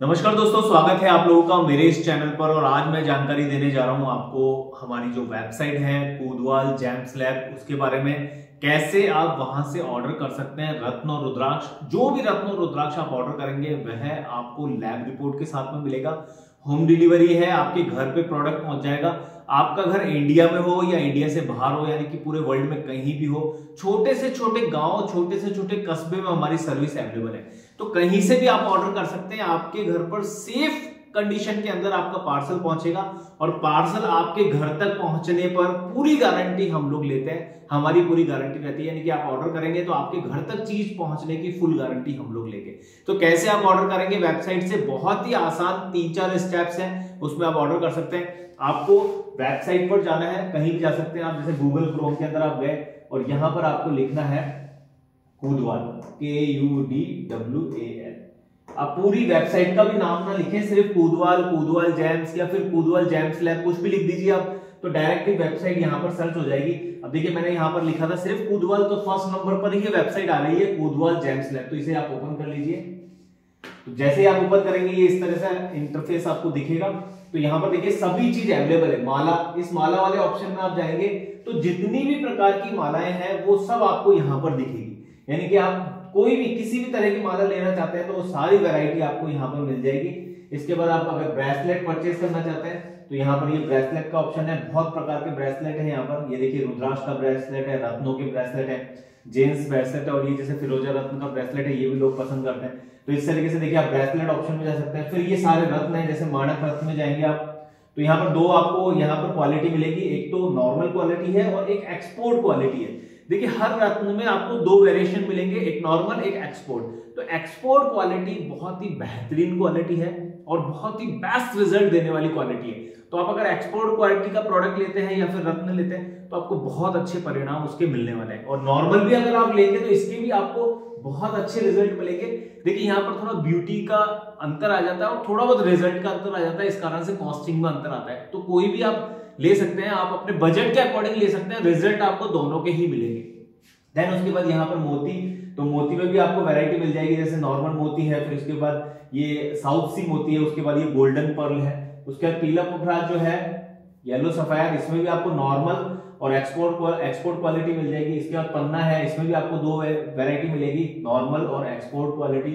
नमस्कार दोस्तों, स्वागत है आप लोगों का मेरे इस चैनल पर और आज मैं जानकारी देने जा रहा हूँ आपको हमारी जो वेबसाइट है कोदवाल जैम्स लैब, उसके बारे में कैसे आप वहाँ से ऑर्डर कर सकते हैं रत्न और रुद्राक्ष। जो भी रत्न और रुद्राक्ष आप ऑर्डर करेंगे, वह आपको लैब रिपोर्ट के साथ में मिलेगा। होम डिलीवरी है, आपके घर पे प्रोडक्ट पहुँच जाएगा। आपका घर इंडिया में हो या इंडिया से बाहर हो, यानी कि पूरे वर्ल्ड में कहीं भी हो, छोटे से छोटे गाँव, छोटे से छोटे कस्बे में हमारी सर्विस अवेलेबल है। तो कहीं से भी आप ऑर्डर कर सकते हैं, आपके घर पर सेफ़ कंडीशन के अंदर आपका पार्सल पहुंचेगा और पार्सल आपके घर तक पहुँचने पर पूरी गारंटी हम लोग लेते हैं। हमारी पूरी गारंटी रहती है, यानी कि आप ऑर्डर करेंगे तो आपके घर तक चीज़ पहुँचने की फुल गारंटी हम लोग लेंगे। तो कैसे आप ऑर्डर करेंगे? वेबसाइट से बहुत ही आसान तीन चार स्टेप्स हैं, उसमें आप ऑर्डर कर सकते हैं। आपको वेबसाइट पर जाना है, कहीं भी जा सकते हैं आप, जैसे गूगल क्रोम के अंदर आप गए और यहाँ पर आपको लिखना है कूदवाल के यू डी डब्ल्यू ए आप पूरी वेबसाइट का भी नाम ना लिखें, सिर्फ़ कूदवाल कूदवाल जैम्स या फिर कूदवाल जैम्स लैब कुछ भी लिख दीजिए आप तो डायरेक्टली वेबसाइट यहाँ पर सर्च हो जाएगी। अब देखिए, मैंने यहाँ पर लिखा था सिर्फ़ कूदवाल तो फ़र्स्ट नंबर पर ही वेबसाइट आ रही है, कूदवाल जैम्स लैब तो इसे आप ओपन कर लीजिए। तो जैसे ही आप ओपन करेंगे, ये इस तरह से इंटरफेस आपको दिखेगा। तो यहाँ पर देखिए, सभी चीज़ अवेलेबल है। माला, इस माला वाले ऑप्शन में आप जाएँगे तो जितनी भी प्रकार की मालाएँ हैं, वो सब आपको यहाँ पर दिखेगी। यानी कि आप कोई भी, किसी भी तरह की माला लेना चाहते हैं तो वो सारी वैरायटी आपको यहाँ पर मिल जाएगी। इसके बाद आप अगर ब्रेसलेट परचेज करना चाहते हैं तो यहाँ पर ये ब्रेसलेट का ऑप्शन है। बहुत प्रकार के ब्रेसलेट है यहाँ पर। ये देखिए, रुद्राक्ष का ब्रेसलेट है, रत्नों के ब्रेसलेट है जेंट्स ब्रेसलेट है, और ये जैसे फिरोजा रत्न का ब्रेसलेट है, ये भी लोग पसंद करते हैं। तो इस तरीके से देखिए आप ब्रेसलेट ऑप्शन में जा सकते हैं। फिर ये सारे रत्न है, जैसे मानक रत्न में जाएँगे आप। तो यहाँ पर दो आपको यहाँ पर क्वालिटी मिलेगी। एक तो नॉर्मल क्वालिटी है और एक एक्सपोर्ट क्वालिटी है। देखिए, हर रत्न में आपको दो वेरिएशन मिलेंगे, एक नॉर्मल एक एक्सपोर्ट तो एक्सपोर्ट क्वालिटी बहुत ही बेहतरीन क्वालिटी है और बहुत ही बेस्ट रिज़ल्ट देने वाली क्वालिटी है। तो आप अगर एक्सपोर्ट क्वालिटी का प्रोडक्ट लेते हैं या फिर रत्न लेते हैं तो आपको बहुत अच्छे परिणाम उसके मिलने वाले हैं। और नॉर्मल भी अगर आप लेंगे तो इसके भी आपको बहुत अच्छे रिज़ल्ट मिलेंगे। देखिए, यहाँ पर थोड़ा ब्यूटी का अंतर आ जाता है और थोड़ा बहुत रिज़ल्ट का अंतर आ जाता है, इस कारण से कॉस्टिंग में अंतर आता है। तो कोई भी आप ले सकते हैं, आप अपने बजट के अकॉर्डिंग ले सकते हैं रिज़ल्ट आपको दोनों के ही मिलेंगे। देन उसके बाद यहाँ पर मोती तो मोती में भी आपको वैरायटी मिल जाएगी, जैसे नॉर्मल मोती है, फिर उसके बाद ये साउथ सी मोती है, उसके बाद ये गोल्डन पर्ल है। उसके बाद पीला पुखराज जो है येलो सफायर इसमें भी आपको नॉर्मल और एक्सपोर्ट एक्सपोर्ट क्वालिटी मिल जाएगी। इसके बाद पन्ना है, इसमें भी आपको दो वेरायटी मिलेगी नॉर्मल और एक्सपोर्ट क्वालिटी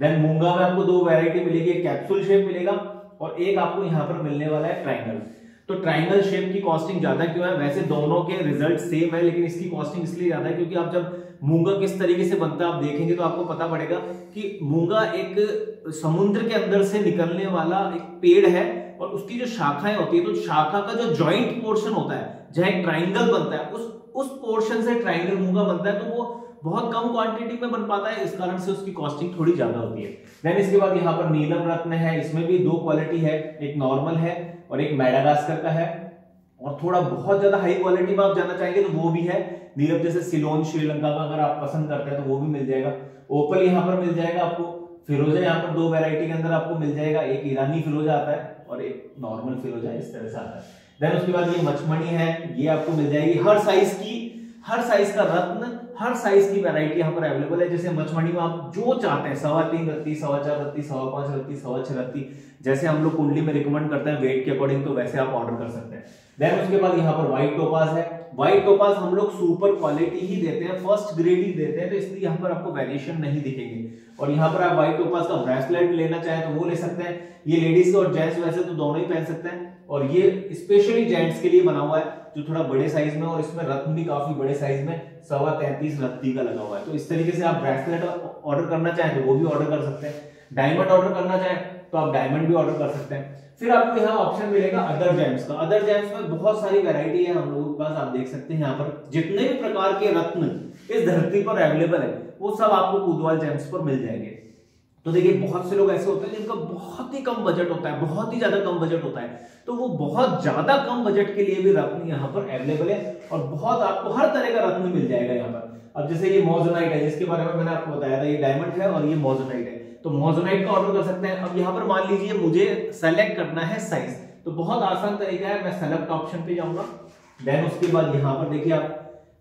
देन मूँगा में आपको दो वेरायटी मिलेगी, एक कैप्सूल शेप मिलेगा और एक आपको यहाँ पर मिलने वाला है ट्राइंगल तो ट्राइंगल शेप की कॉस्टिंग ज़्यादा क्यों है? वैसे दोनों के रिज़ल्ट सेम है, लेकिन इसकी कॉस्टिंग इसलिए ज़्यादा है क्योंकि आप जब मूँगा किस तरीके से बनता है आप देखेंगे तो आपको पता पड़ेगा कि मूँगा एक समुद्र के अंदर से निकलने वाला एक पेड़ है और उसकी जो शाखाएँ होती है तो शाखा का जो ज्वाइंट पोर्शन होता है, जहाँ एक ट्राइंगल बनता है, उस उस पोर्शन से ट्राइंगल मूँगा बनता है तो वो बहुत कम क्वांटिटी में बन पाता है, इस कारण से उसकी कॉस्टिंग थोड़ी ज़्यादा होती है। देन इसके बाद यहाँ पर नीलम रत्न है, इसमें भी दो क्वालिटी है, एक नॉर्मल है और एक मैडागास्कर का है, और थोड़ा बहुत ज़्यादा हाई क्वालिटी में आप जाना चाहेंगे तो वो भी है। नीलम जैसे सिलोन श्रीलंका का अगर आप पसंद करते हैं तो वो भी मिल जाएगा। ओपल यहाँ पर मिल जाएगा आपको। फिरोजा यहाँ पर दो वेरायटी के अंदर आपको मिल जाएगा। एक ईरानी फिरोजा आता है और एक नॉर्मल फिरोजा इस तरह से आता है। देन उसके बाद ये मचमणी है, ये आपको मिल जाएगी। हर साइज़ की, हर साइज़ का रत्न हर साइज़ की वैरायटी यहाँ पर अवेलेबल है। जैसे मचमणी में आप जो चाहते हैं, सवा तीन रत्ती, सवा चार रत्ती, सवा पाँच रत्ती, सवा छह रत्ती, जैसे हम लोग कुंडली में रिकमेंड करते हैं वेट के अकॉर्डिंग तो वैसे आप ऑर्डर कर सकते हैं। देन उसके बाद यहाँ पर व्हाइट टोपास है। व्हाइट टोपास हम लोग सुपर क्वालिटी ही देते हैं फ़र्स्ट ग्रेड ही देते हैं तो इसलिए यहाँ पर आपको वेरिएशन नहीं दिखेंगे। और यहाँ पर आप व्हाइट टोपास का ब्रेसलेट लेना चाहे तो वो ले सकते हैं। ये लेडीज़ और जेंट्स वैसे तो दोनों ही पहन सकते हैं। और ये स्पेशली जेंट्स के लिए बना हुआ है, जो थोड़ा बड़े साइज़ में और इसमें रत्न भी काफ़ी बड़े साइज़ में सवा तैतीस रत्ती का लगा हुआ है। तो इस तरीके से आप ब्रेसलेट ऑर्डर करना चाहें तो वो भी ऑर्डर कर सकते हैं। डायमंड ऑर्डर करना चाहें तो आप डायमंड भी ऑर्डर कर सकते हैं। फिर आपको यहाँ ऑप्शन मिलेगा अदर जेम्स का। अदर जेम्स में बहुत सारी वैरायटी है, हम लोगों के पास, आप देख सकते हैं यहाँ पर। जितने भी प्रकार के रत्न इस धरती पर अवेलेबल है, वो सब आपको कुदवाल जेम्स पर मिल जाएँगे। तो देखिए, बहुत से लोग ऐसे होते हैं जिनका बहुत ही कम बजट होता है, बहुत ही ज़्यादा कम बजट होता है। तो वो बहुत ज़्यादा कम बजट के लिए भी रत्न यहाँ पर अवेलेबल है और बहुत आपको हर तरह का रत्न मिल जाएगा यहाँ पर। अब जैसे ये मोजोनाइट है, जिसके बारे में मैंने आपको बताया था, ये डायमंड है और ये मोजोनाइट है। तो मोजोनाइट का ऑर्डर कर सकते हैं। अब यहाँ पर मान लीजिए मुझे सेलेक्ट करना है साइज़ तो बहुत आसान तरीका है, मैं सेलेक्ट ऑप्शन पे जाऊँगा। देन उसके बाद यहाँ पर देखिए आप,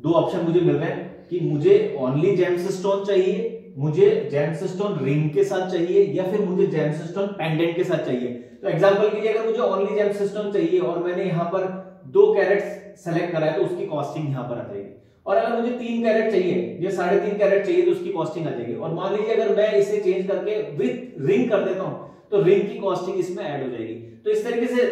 दो ऑप्शन मुझे मिल रहे हैं कि मुझे ओनली जेम्स स्टोन चाहिए, मुझे जेमस्टोन रिंग के साथ चाहिए, या फिर मुझे जेम्स स्टोन पेंडेंट के साथ चाहिए। तो एग्ज़ाम्पल के लिए अगर मुझे ओनली जेम्स स्टोन चाहिए और मैंने यहाँ पर दो कैरेट सेलेक्ट करा है तो उसकी कॉस्टिंग यहाँ पर आ जाएगी। और अगर मुझे तीन कैरेट चाहिए या साढ़े तीन कैरेट चाहिए तो उसकी कॉस्टिंग आ जाएगी। और मान लीजिए अगर मैं इसे चेंज करके विथ रिंग कर देता हूँ तो रिंग की कॉस्टिंग इसमें ऐड हो जाएगी। तो इस तरीके से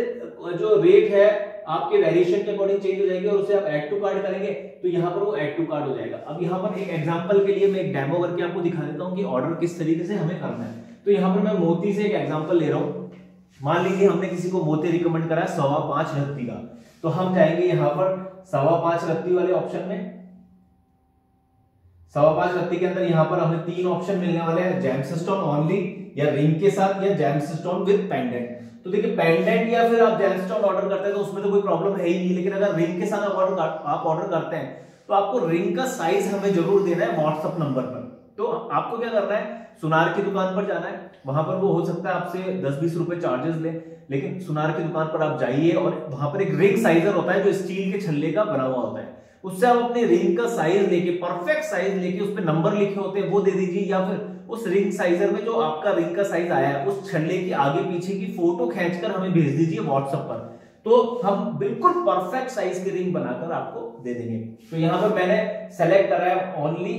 जो रेट है, आपके वेरिएशन के अकॉर्डिंग चेंज हो जाएगी और उसे आप एड टू कार्ड करेंगे तो यहाँ पर वो एड टू कार्ड हो जाएगा। अब यहाँ पर एक एग्ज़ाम्पल के लिए मैं एक डेमो करके आपको दिखा देता हूँ कि ऑर्डर किस तरीके से हमें करना है। तो यहाँ पर मैं मोती से एक एग्ज़ाम्पल ले रहा हूँ। मान लीजिए हमने किसी को मोती रिकमेंड करा, सवा पाँच रत्ती का। तो हम जाएँगे यहाँ पर सवा पाँच रत्ती वाले ऑप्शन में सवा पाँच रत्ती के अंदर यहाँ पर हमें तीन ऑप्शन मिलने वाले हैं जेमस्टोन ओनली या रिंग के साथ या जेमस्टोन विद पेंडेंट तो देखिए पेंडेंट या फिर आप जेमस्टोन ऑर्डर करते हैं तो उसमें तो कोई प्रॉब्लम है ही नहीं, लेकिन अगर रिंग के साथ आप ऑर्डर करते हैं तो आपको रिंग का साइज़ हमें ज़रूर देना है व्हाट्सएप नंबर पर। तो आपको क्या करना है? सुनार की दुकान पर जाना है, वहाँ पर वो हो सकता है आपसे दस बीस रुपए चार्जेस ले, लेकिन सुनार की दुकान पर आप जाइए और वहाँ पर एक रिंग साइजर होता है जो स्टील के छल्ले का बना हुआ होता है। उससे आप अपनी रिंग का साइज़ लेके परफेक्ट साइज़ लेके उस पर नंबर लिखे होते हैं, वो दे दीजिए, या फिर उस रिंग साइजर में जो आपका रिंग का साइज़ आया है, उस छल्ले की आगे पीछे की फ़ोटो खींचकर हमें भेज दीजिए व्हाट्सएप पर। तो हम बिल्कुल परफेक्ट साइज़ की रिंग बनाकर आपको दे देंगे। तो यहाँ पर मैंने सेलेक्ट करा है ओनली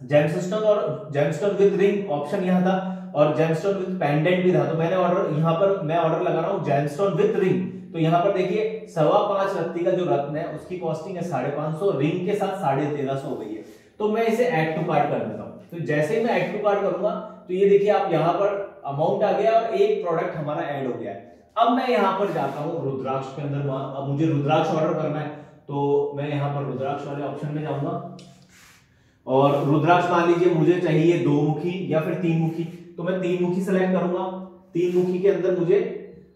जेमस्टोन और जेमस्टोन विद रिंग ऑप्शन यहाँ था और जेमस्टोन विद पेंडेंट भी था। तो मैंने ऑर्डर यहाँ पर मैं ऑर्डर लगा रहा हूँ जेमस्टोन विद रिंग तो यहाँ पर देखिए, सवा पाँच रत्ती का जो रत्न है, उसकी कॉस्टिंग है साढ़े पाँच सौ रिंग के साथ साढ़े तेरह सौ हो गई है। तो मैं इसे एड टू कार्ड कर देता हूँ। तो जैसे ही मैं एड टू कार्ड करूँगा तो ये देखिए, आप यहाँ पर अमाउंट आ गया और एक प्रोडक्ट हमारा ऐड हो गया है। अब मैं यहाँ पर जाता हूँ रुद्राक्ष के अंदर अब मुझे रुद्राक्ष ऑर्डर करना है। तो मैं यहाँ पर रुद्राक्ष वाले ऑप्शन में जाऊँगा। और रुद्राक्ष, मान लीजिए, मुझे चाहिए दो मुखी या फिर तीन मुखी। तो मैं तीन मुखी सेलेक्ट करूँगा। तीन मुखी के अंदर मुझे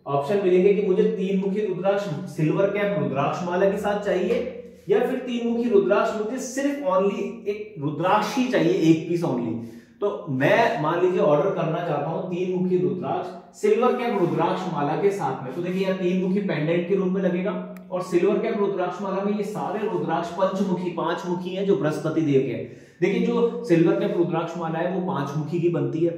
ऑप्शन मिलेंगे कि मुझे तीन मुखी रुद्राक्ष, सिल्वर कैप रुद्राक्ष माला के साथ चाहिए, या फिर तीन मुखी रुद्राक्ष मुझे सिर्फ़ ओनली एक रुद्राक्ष ही चाहिए, एक पीस ओनली तो मैं मान लीजिए ऑर्डर करना चाहता हूँ तीन मुखी रुद्राक्ष, सिल्वर कैप रुद्राक्ष माला के साथ में। तो देखिए, यहाँ तीन मुखी पेंडेंट के रूप में लगेगा, और सिल्वर कैप रुद्राक्ष माला में ये सारे रुद्राक्ष पंचमुखी पाँच मुखी है जो बृहस्पति देव के देखिए, जो सिल्वर कैप रुद्राक्ष माला है, वो पाँच मुखी की बनती है।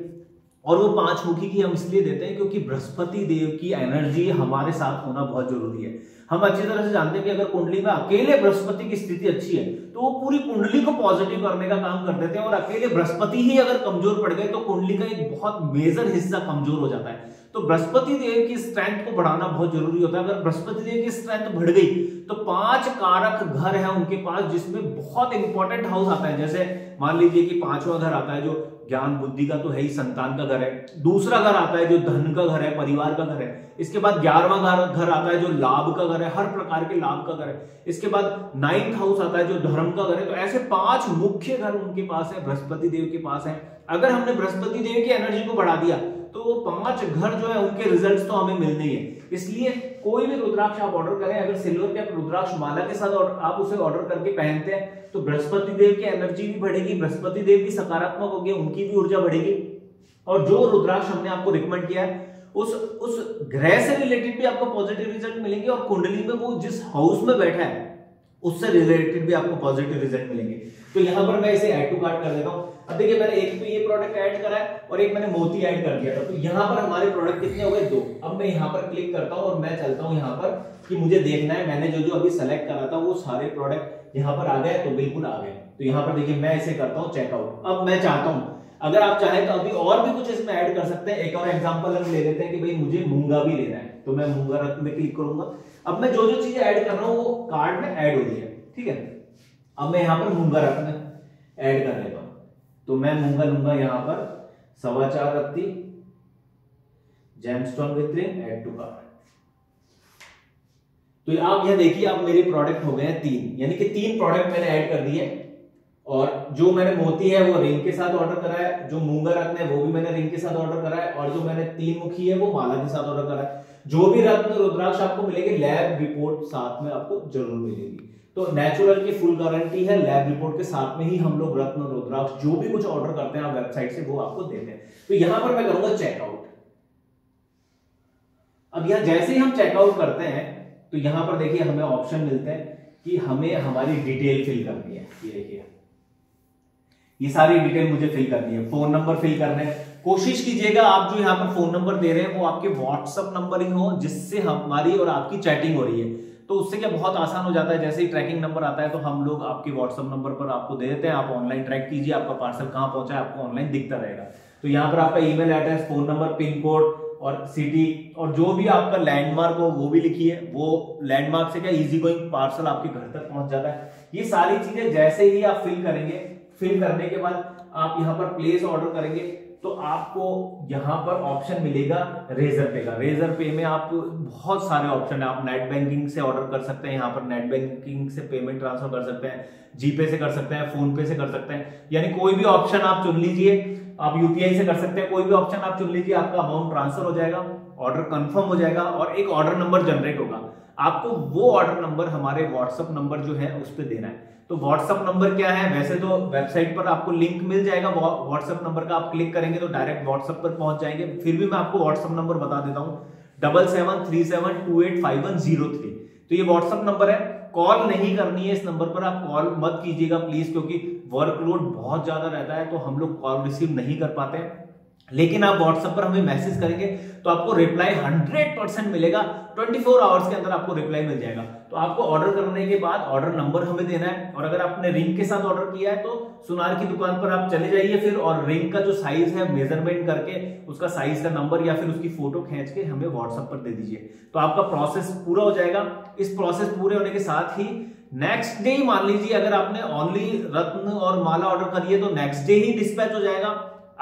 और वो पाँच मुखी की हम इसलिए देते हैं क्योंकि बृहस्पति देव की एनर्जी हमारे साथ होना बहुत ज़रूरी है। हम अच्छी तरह से जानते हैं कि अगर कुंडली में अकेले बृहस्पति की स्थिति अच्छी है तो वो पूरी कुंडली को पॉजिटिव करने का काम कर देते हैं और अकेले बृहस्पति ही अगर कमज़ोर पड़ गए तो कुंडली का एक बहुत मेजर हिस्सा कमज़ोर हो जाता है। तो बृहस्पति देव की स्ट्रेंथ को बढ़ाना बहुत ज़रूरी होता है। अगर बृहस्पति देव की स्ट्रेंथ बढ़ गई तो पाँच कारक घर है उनके पास जिसमें बहुत इंपॉर्टेंट हाउस आता है। जैसे मान लीजिए कि पांचवा घर आता है जो ज्ञान बुद्धि का तो है ही, संतान का घर है। दूसरा घर आता है जो धन का घर है, परिवार का घर है। इसके बाद ग्यारहवा घर घर आता है जो लाभ का घर है, हर प्रकार के लाभ का घर है। इसके बाद नाइन्थ हाउस आता है जो धर्म का घर है। तो ऐसे पाँच मुख्य घर उनके पास है, बृहस्पति देव के पास है। अगर हमने बृहस्पति देव की एनर्जी को बढ़ा दिया तो वो पाँच घर जो है, उनके रिज़ल्ट तो हमें मिलने ही है। इसलिए कोई भी रुद्राक्ष आप ऑर्डर करें, अगर सिल्वर कैप रुद्राक्ष माला के साथ आप उसे ऑर्डर करके पहनते हैं तो बृहस्पति देव की एनर्जी भी बढ़ेगी, बृहस्पति देव भी सकारात्मक होगी, उनकी भी ऊर्जा बढ़ेगी। और जो रुद्राक्ष हमने आपको रिकमेंड किया है, उस उस ग्रह से रिलेटेड भी आपको पॉजिटिव रिज़ल्ट मिलेंगे और कुंडली में वो जिस हाउस में बैठा है उससे रिलेटेड भी आपको पॉजिटिव रिज़ल्ट मिलेंगे। तो यहाँ पर मैं इसे ऐड टू कार्ड कर देता हूँ। अब देखिए, मैंने एक तो ये प्रोडक्ट ऐड करा है और एक मैंने मोती ऐड कर दिया था। तो यहाँ पर हमारे प्रोडक्ट कितने हो गए? दो। अब मैं यहाँ पर क्लिक करता हूँ और मैं चलता हूँ यहाँ पर कि मुझे देखना है। मैंने जो जो अभी सेलेक्ट करा था, वो सारे प्रोडक्ट यहाँ पर आ गए तो बिल्कुल आ गए। तो यहाँ पर देखिए, मैं इसे करता हूँ चेकआउट अब मैं चाहता हूँ, अगर आप चाहें तो अभी और भी कुछ इसमें ऐड कर सकते हैं। एक और एग्जांपल हम ले लेते हैं कि भाई मुझे मूँगा भी लेना है। तो मैं मूँगा रत्न में क्लिक करूँगा। अब मैं जो जो चीज़ें ऐड कर रहा हूँ, वो कार्ड में ऐड हो रही है, ठीक है? अब मैं यहाँ पर मूँगा रत्न ऐड कर लेता हूँ। तो मैं मूँगा लूँगा यहाँ पर, सवा चार रत्ती gemstone with ring add to cart तो आप यह देखिए अब मेरे प्रोडक्ट हो गए हैं तीन। यानी कि तीन प्रोडक्ट मैंने ऐड कर दिए और जो मैंने मोती है, वो रिंग के साथ ऑर्डर करा है, जो मूँगा रत्न है, वो भी मैंने रिंग के साथ ऑर्डर करा है, और जो मैंने तीन मुखी है, वो माला के साथ ऑर्डर करा है। जो भी रत्न रुद्राक्ष आपको मिलेगी लैब रिपोर्ट साथ में आपको ज़रूर मिलेगी। तो नेचुरल की फुल गारंटी है लैब रिपोर्ट के साथ में ही हम लोग रत्न रुद्राक्ष जो भी कुछ ऑर्डर करते हैं, आप वेबसाइट से वो आपको देते हैं। तो यहाँ पर मैं करूँगा चेकआउट अब यहाँ जैसे ही हम चेकआउट करते हैं तो यहाँ पर देखिए हमें ऑप्शन मिलते हैं कि हमें हमारी डिटेल फिल करनी है। ये देखिए। ये सारी डिटेल मुझे फिल करनी है। फ़ोन नंबर फिल करने कोशिश कीजिएगा, आप जो यहाँ पर फ़ोन नंबर दे रहे हैं, वो आपके व्हाट्सअप नंबर ही हो जिससे हमारी और आपकी चैटिंग हो रही है। तो उससे क्या बहुत आसान हो जाता है, जैसे ही ट्रैकिंग नंबर आता है तो हम लोग आपके व्हाट्सअप नंबर पर आपको दे देते हैं। आप ऑनलाइन ट्रैक कीजिए, आपका पार्सल कहाँ पहुँचा है, आपको ऑनलाइन दिखता रहेगा। तो यहाँ पर आपका email address phone number pin code और सिटी और जो भी आपका लैंडमार्क हो, वो भी लिखिए। वो लैंडमार्क से क्या इजी गोइंग पार्सल आपके घर तक पहुँच जाता है। ये सारी चीज़ें जैसे ही आप फिल करेंगे फिल करने के बाद आप यहाँ पर प्लेस ऑर्डर करेंगे तो आपको यहाँ पर ऑप्शन मिलेगा रेजर पे का। रेजर पे में आप बहुत सारे ऑप्शन है। आप नेट बैंकिंग से ऑर्डर कर सकते हैं, यहाँ पर नेट बैंकिंग से पेमेंट ट्रांसफ़र कर सकते हैं जीपे से कर सकते हैं फ़ोन पे से कर सकते हैं। यानी कोई भी ऑप्शन आप चुन लीजिए, आप यूपीआई से कर सकते हैं, कोई भी ऑप्शन आप चुन लीजिए, आपका अमाउंट ट्रांसफ़र हो जाएगा ऑर्डर कंफर्म हो जाएगा और एक ऑर्डर नंबर जनरेट होगा। आपको वो ऑर्डर नंबर हमारे व्हाट्सअप नंबर जो है, उस पर देना है। तो व्हाट्सएप नंबर क्या है? वैसे तो वेबसाइट पर आपको लिंक मिल जाएगा व्हाट्सएप नंबर का आप क्लिक करेंगे तो डायरेक्ट व्हाट्सएप पर पहुँच जाएँगे। फिर भी मैं आपको व्हाट्सएप नंबर बता देता हूँ। Double seven three seven two eight five one zero three तो ये व्हाट्सएप नंबर है। कॉल नहीं करनी है इस नंबर पर। आप कॉल मत कीजिएगा प्लीज़ क्योंकि वर्कलोड बहुत ज़्यादा रहता है तो हम लोग कॉल रिसीव नहीं कर पाते। हैं लेकिन आप व्हाट्सएप पर हमें मैसेज करेंगे तो आपको रिप्लाई 100 परसेंट मिलेगा। 24 आवर्स के अंदर आपको रिप्लाई मिल जाएगा। तो आपको ऑर्डर करने के बाद ऑर्डर नंबर हमें देना है। और अगर आपने रिंग के साथ ऑर्डर किया है तो सुनार की दुकान पर आप चले जाइए फिर और रिंग का जो साइज़ है मेज़रमेंट करके उसका साइज़ का नंबर या फिर उसकी फ़ोटो खींच के हमें व्हाट्सएप पर दे दीजिए। तो आपका प्रोसेस पूरा हो जाएगा। इस प्रोसेस पूरे होने के साथ ही नेक्स्ट डे ही मान लीजिए, अगर आपने ओनली रत्न और माला ऑर्डर करी है तो नेक्स्ट डे ही डिस्पैच हो जाएगा।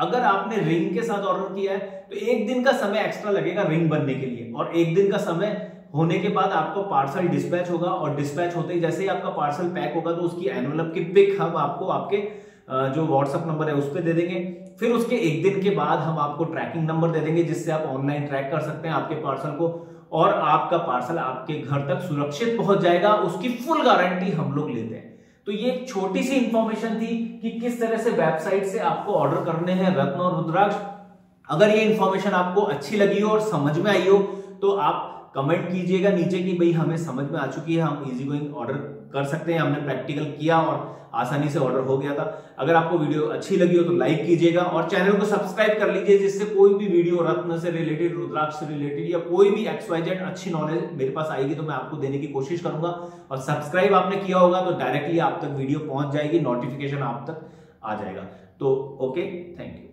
अगर आपने रिंग के साथ ऑर्डर किया है तो एक दिन का समय एक्स्ट्रा लगेगा रिंग बनने के लिए। और एक दिन का समय होने के बाद आपको पार्सल डिस्पैच होगा और डिस्पैच होते ही जैसे ही आपका पार्सल पैक होगा तो उसकी एनवलप की पिक हम आपको आपके जो व्हाट्सएप नंबर है, उस पर दे देंगे। फिर उसके एक दिन के बाद हम आपको ट्रैकिंग नंबर दे देंगे, जिससे आप ऑनलाइन ट्रैक कर सकते हैं आपके पार्सल को और आपका पार्सल आपके घर तक सुरक्षित पहुँच जाएगा। उसकी फुल गारंटी हम लोग लेते हैं। तो ये एक छोटी सी इंफॉर्मेशन थी कि किस तरह से वेबसाइट से आपको ऑर्डर करने हैं रत्न और रुद्राक्ष। अगर ये इंफॉर्मेशन आपको अच्छी लगी हो और समझ में आई हो तो आप कमेंट कीजिएगा नीचे कि भाई हमें समझ में आ चुकी है, हम इजी गोइंग ऑर्डर कर सकते हैं, हमने प्रैक्टिकल किया और आसानी से ऑर्डर हो गया था। अगर आपको वीडियो अच्छी लगी हो तो लाइक कीजिएगा और चैनल को सब्सक्राइब कर लीजिए, जिससे कोई भी वीडियो रत्न से रिलेटेड रुद्राक्ष से रिलेटेड या कोई भी एक्सवाइजेड अच्छी नॉलेज मेरे पास आएगी तो मैं आपको देने की कोशिश करूँगा। और सब्सक्राइब आपने किया होगा तो डायरेक्टली आप तक वीडियो पहुँच जाएगी नोटिफिकेशन आप तक आ जाएगा। तो ओके थैंक यू